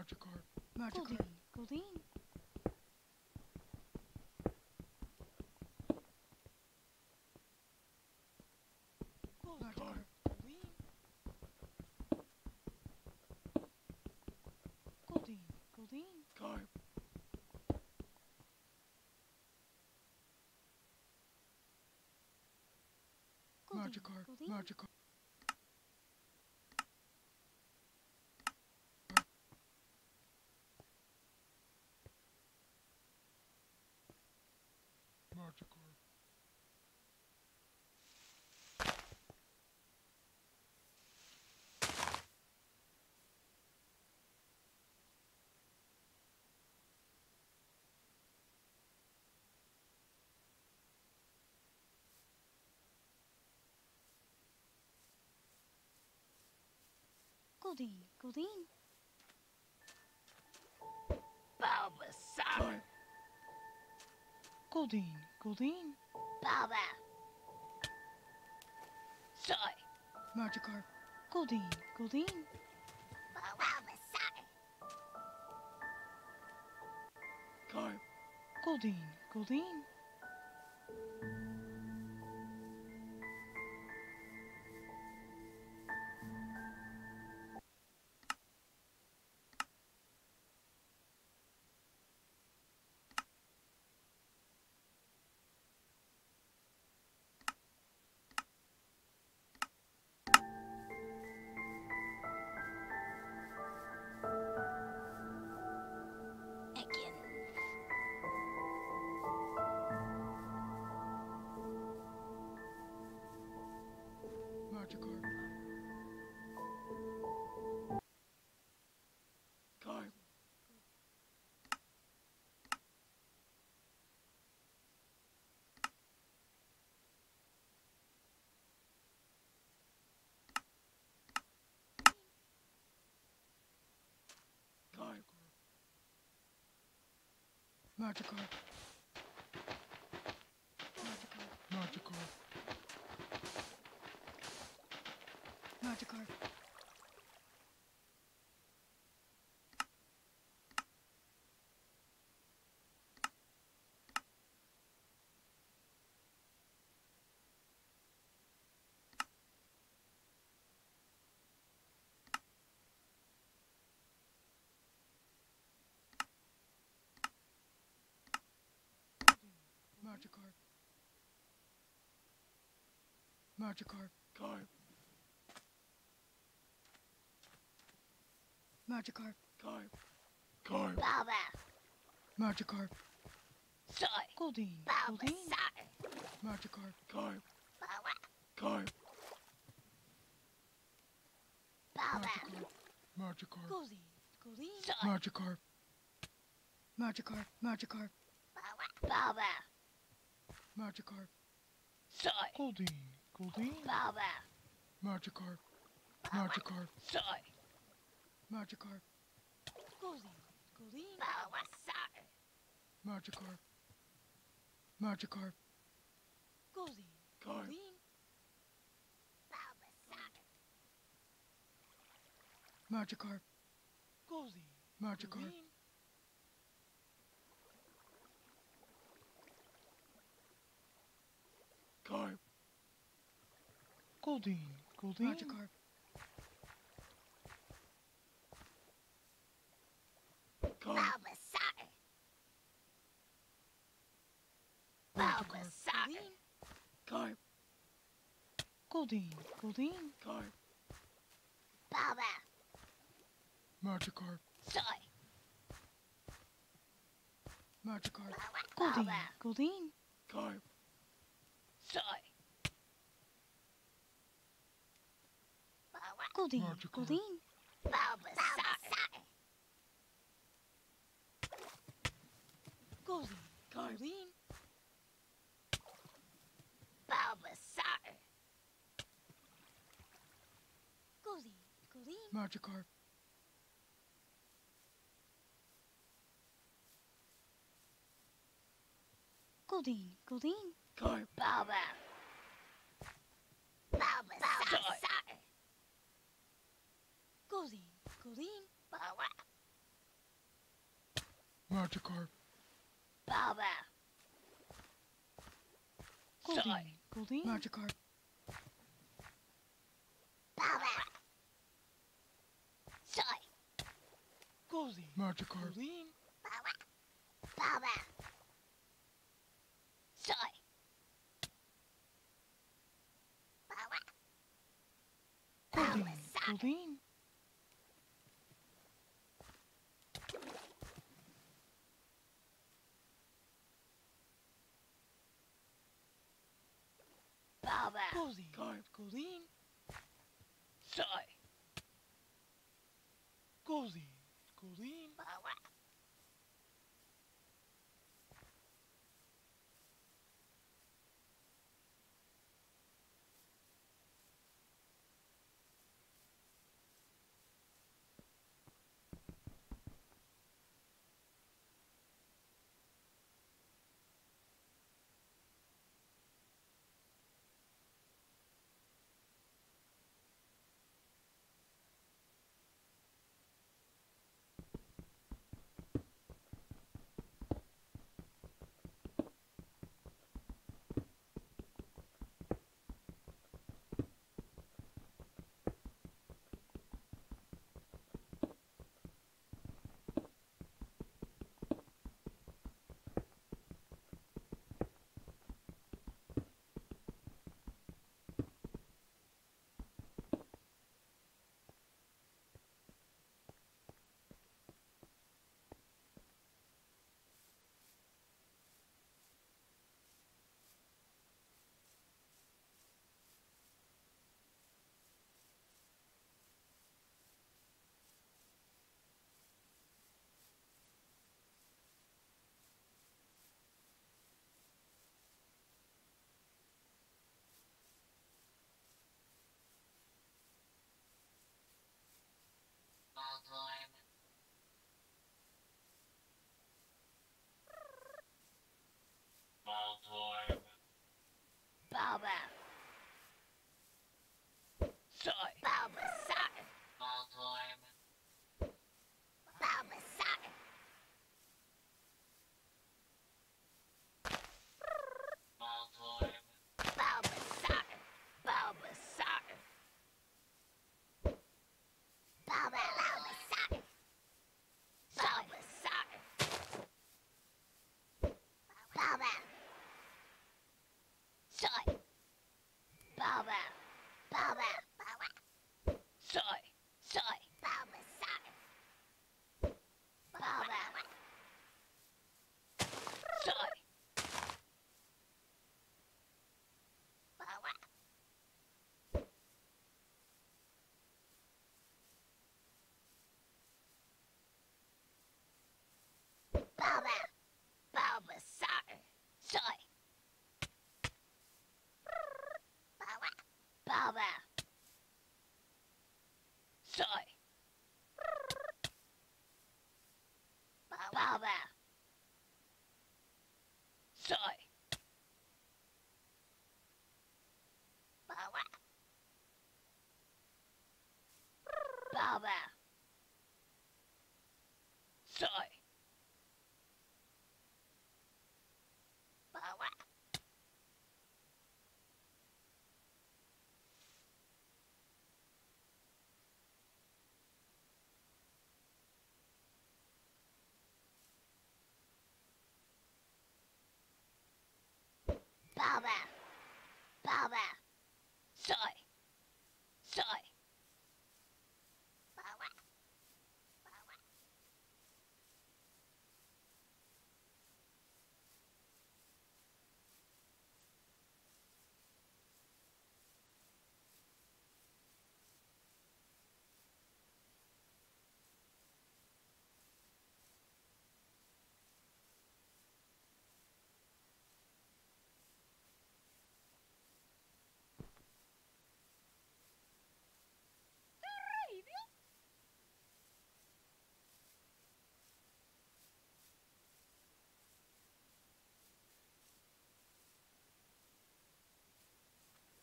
Magikarp. Goldeen, Magikarp. Goldeen. Goldeen. Magikarp. Magikarp. Goldeen, Goldine. Bulbasaur. Carp. Goldeen, Goldeen. Bulba. Soy. Magikarp. Goldeen, Goldeen. Bulbasaur. Carp. Goldeen, Goldeen. Magikarp. Magikarp. Magikarp. Magikarp. Magikarp. Magikarp. Carp. Magikarp. Carp. Carp. Bulba. Magikarp. Soy. Goldeen, Goldeen. Bulbasaur. Magikarp. Carp. Bulba. Carp. Bulba. Magikarp. Magikarp. Goldeen, Goldeen. Soy. Magikarp. Magikarp. Magikarp. Bulba. Magikarp. Soy. Goldeen, Goldeen. Bulba. Magikarp. Magikarp. Soy. Magikarp. Goldeen, Goldeen. Bulbasaur. Magikarp. Magikarp. Goldeen, Carp. Goldeen. Bulbasaur. Magikarp. Goldeen, Magikarp. Goldeen. Carp. Goldeen, Goldeen. Magikarp. Carp. Bulbasaur. Magikarp. Bulbasaur. Carp. Goldeen, Goldeen. Carp. Bulba. Magikarp. Soy. Magikarp. Goldeen, Bulba. Goldeen. Carp. Soy. Bulba. Goldeen, Magikarp. Goldeen. Bulbasaur. Goldeen, Carp. Goldeen. Bulbasaur. Goldeen, Goldeen. Magikarp. Goldeen, Goldeen. Carp. Bulba. Bulbasaur. Goldeen, Goldeen. Bulba. Magikarp. Baba. Goldeen, Soy. Goldeen, Magikarp. Baba. Soy. Goldeen, Magikarp. Goldeen, Baba. Baba. Soy. Baba. Goldeen, Baba. Soy. Goldeen, Baba.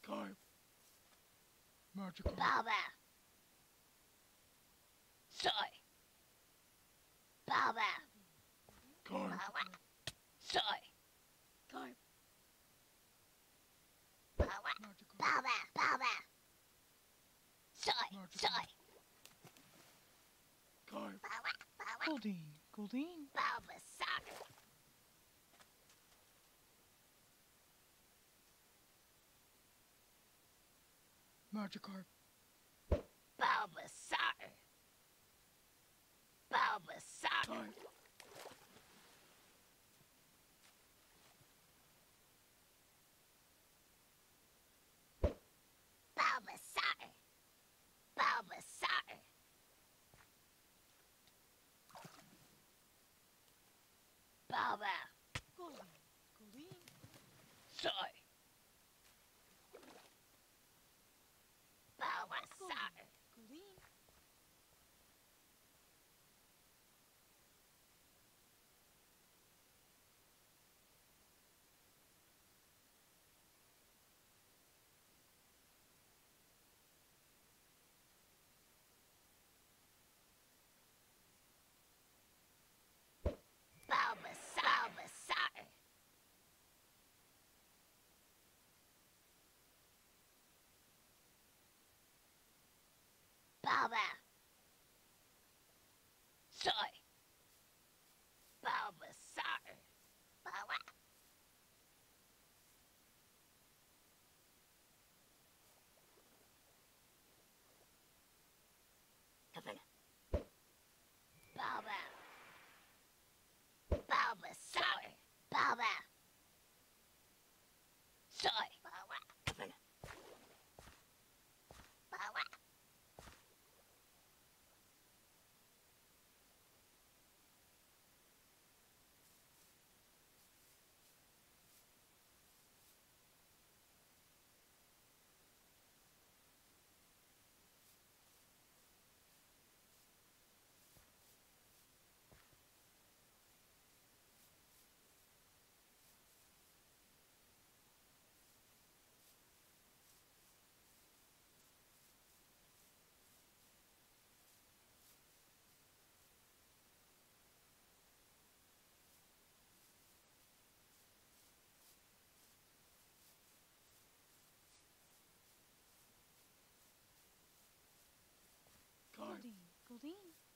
type. Magical. Baba. Sorry. Baba. Type. Baba. Soy. Type. Baba. Baba. Baba. Soy. Magical. Soy. Type. Goldeen. Goldeen. Baba. Magikarp. Bulbasaur. Bulbasaur. Time. Bulbasaur. Bulbasaur. Bulba. Goldeen. Goldeen. Soy. Bulbasaur. Goldeen. Bulbasaur. Bulbasaur. Bulba. me.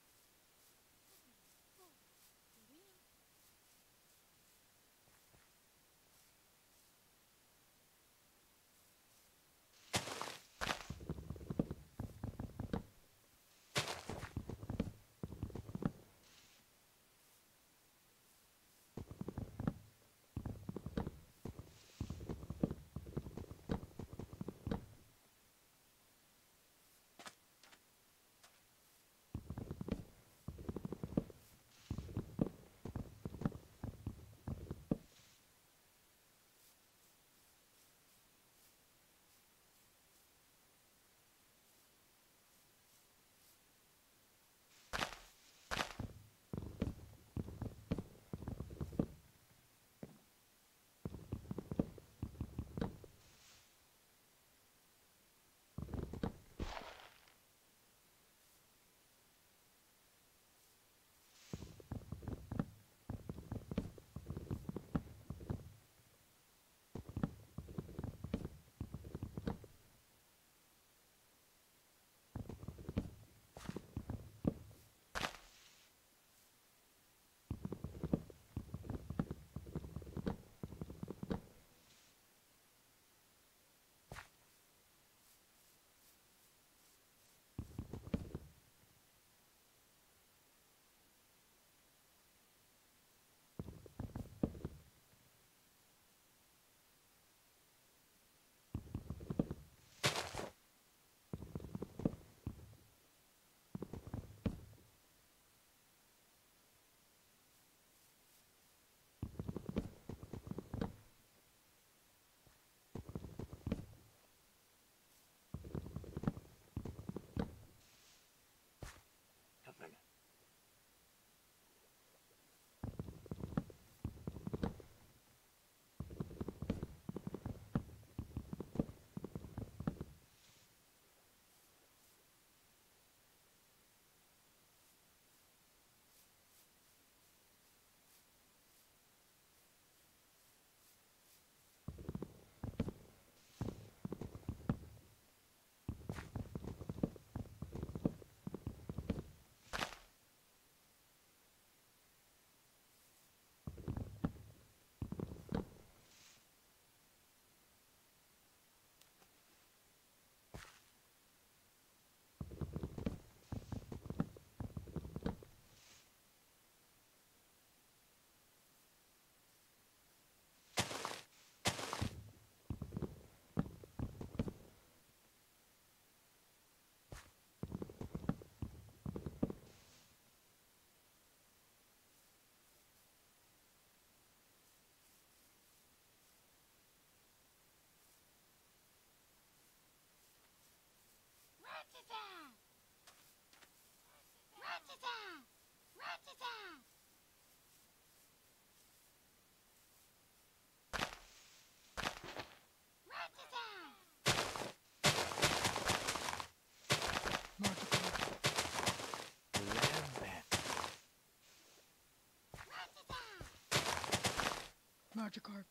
Goldeen.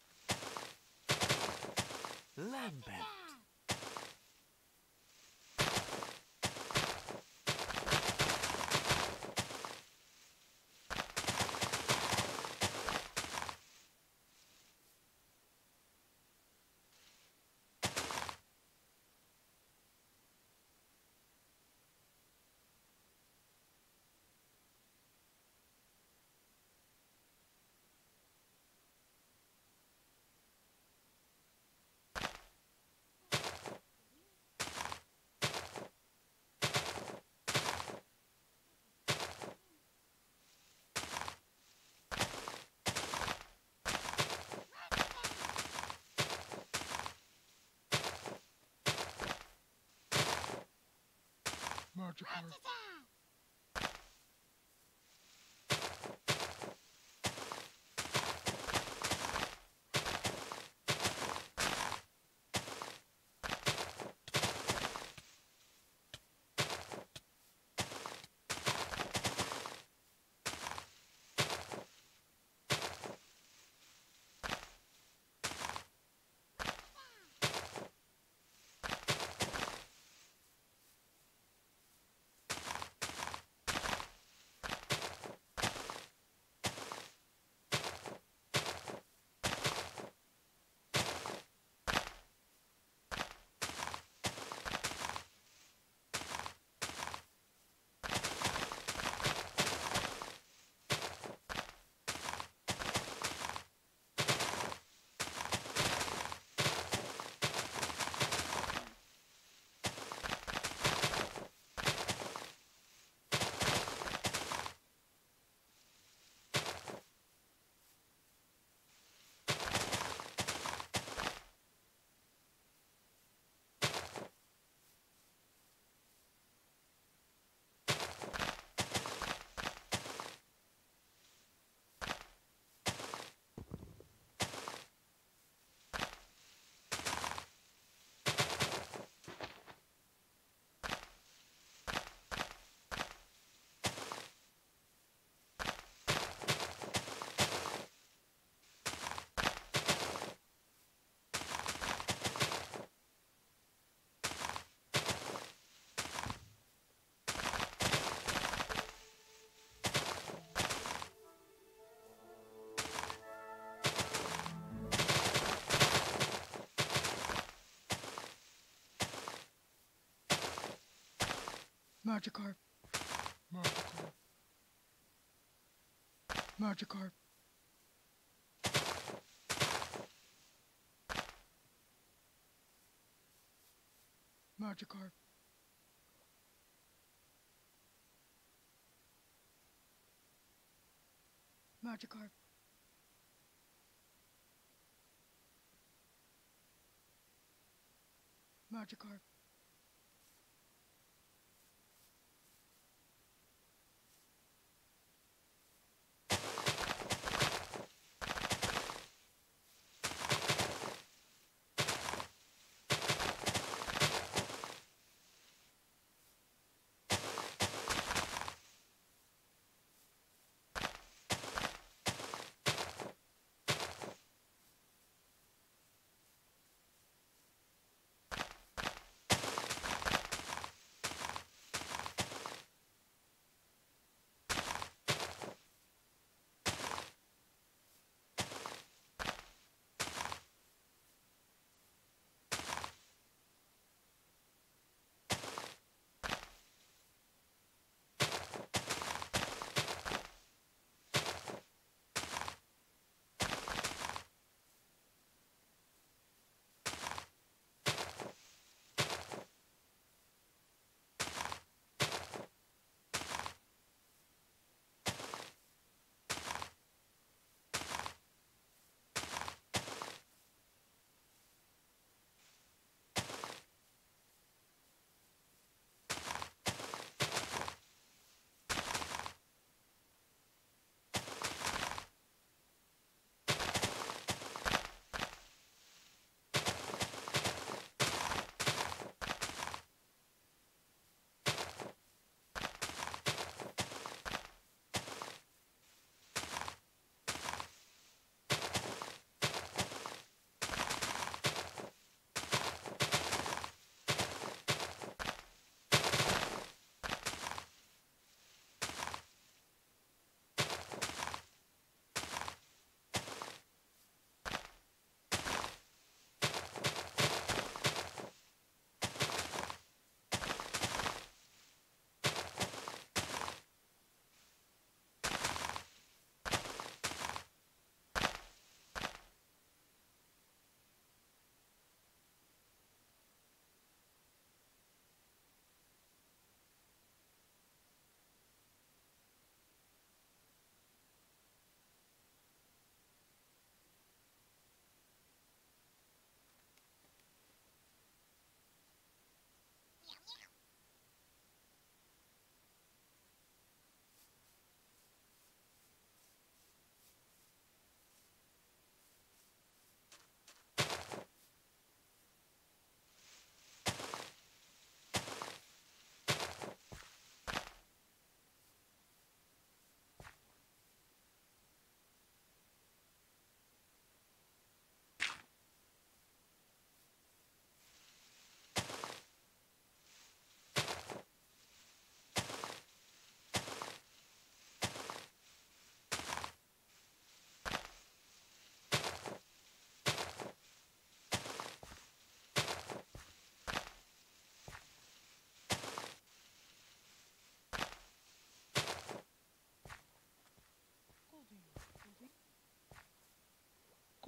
Goldeen. Magikarp. Lambent. Magikarp. Magikarp. Magikarp. Magikarp. Magikarp. Magikarp. Magikarp.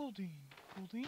Goldeen. Goldeen,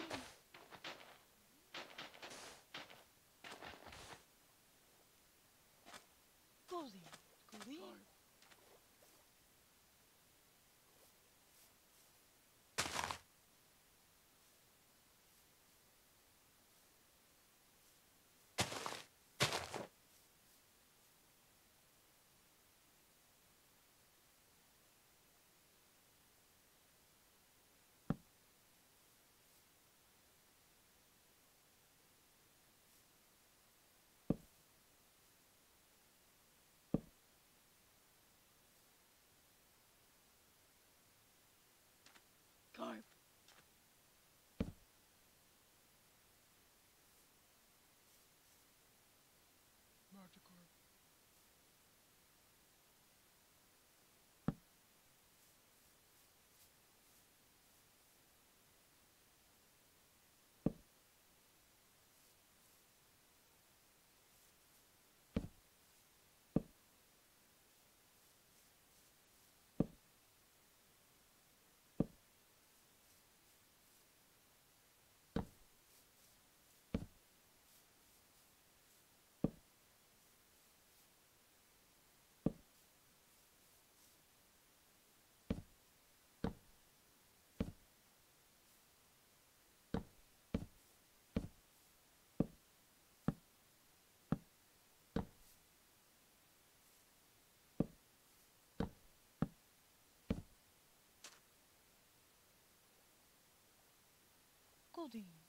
Goldeen.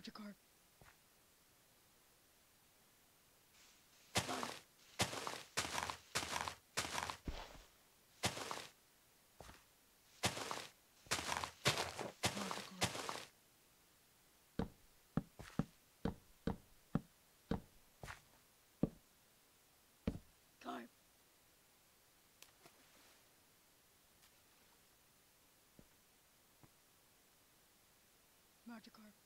Magikarp. Carp. Magikarp.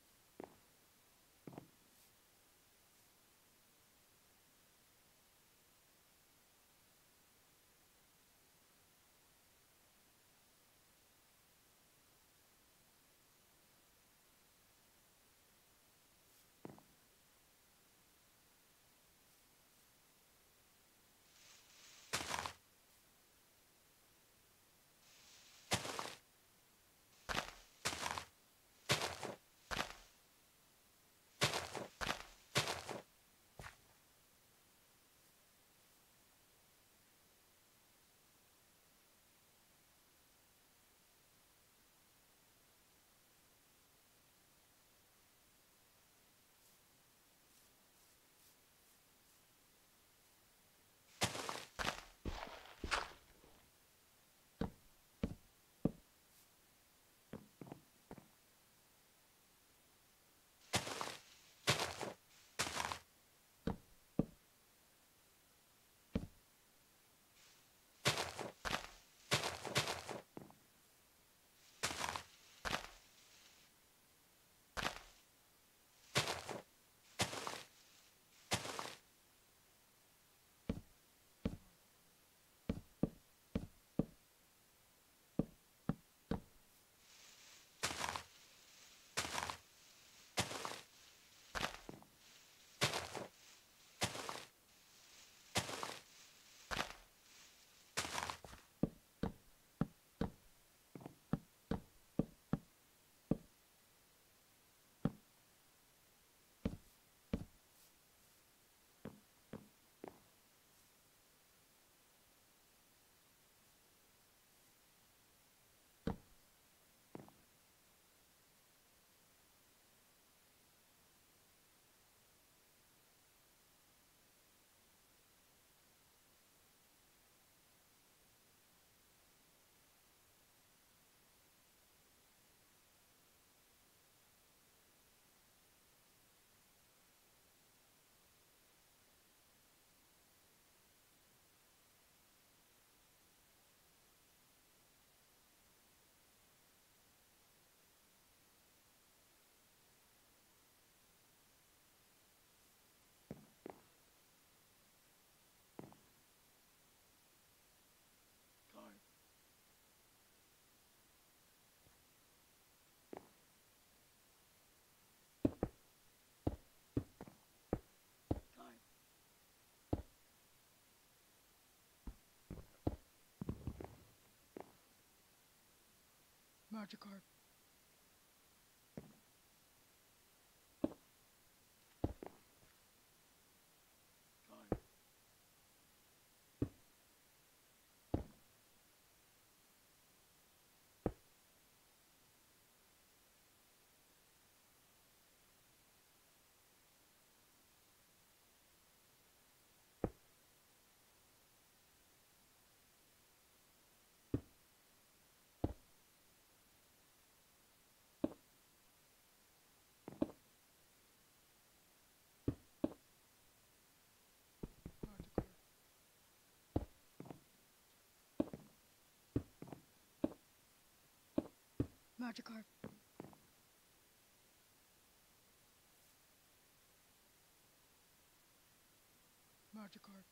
Magikarp. Carp. Magikarp. Magikarp.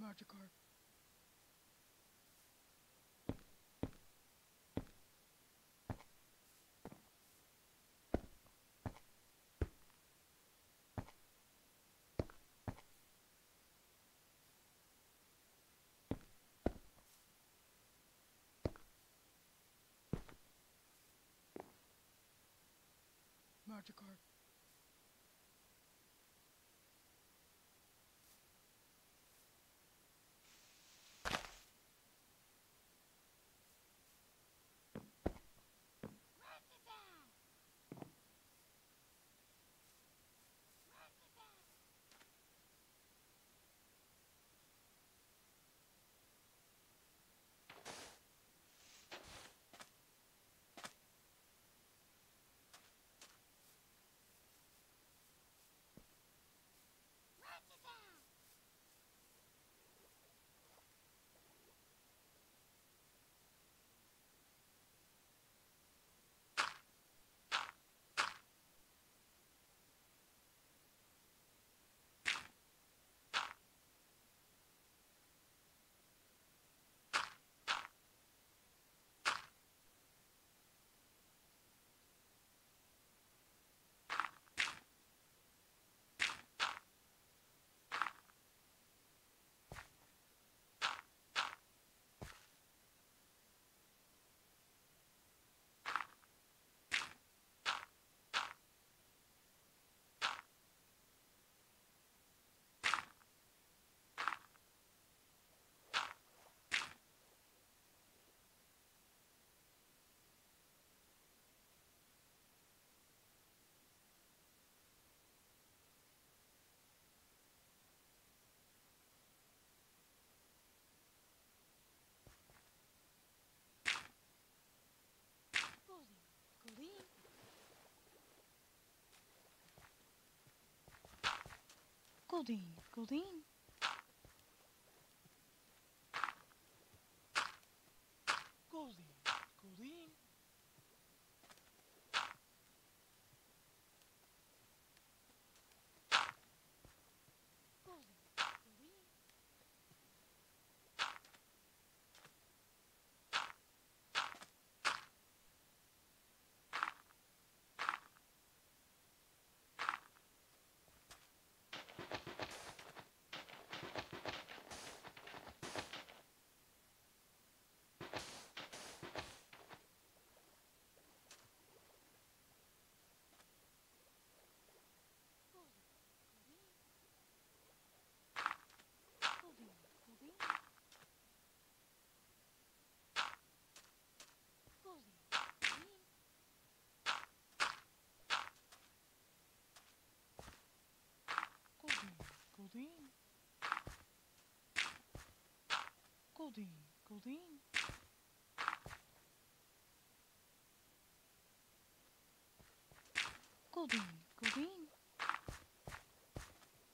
Magikarp. Magikarp. Goldeen, Goldeen. Goldeen, Goldeen. Goldeen, Goldeen. Goldeen, Goldeen. Goldeen, Goldeen. Goldeen, Goldeen. Goldeen, Goldeen. Goldeen, Goldeen.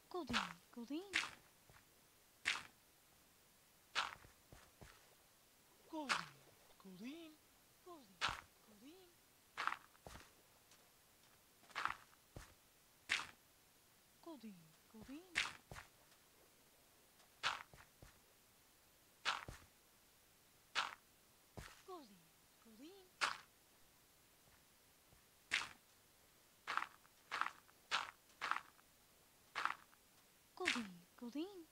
Goldeen, Goldeen. Goldeen, Goldeen. Goldeen, Goldeen. Goldeen. pudim?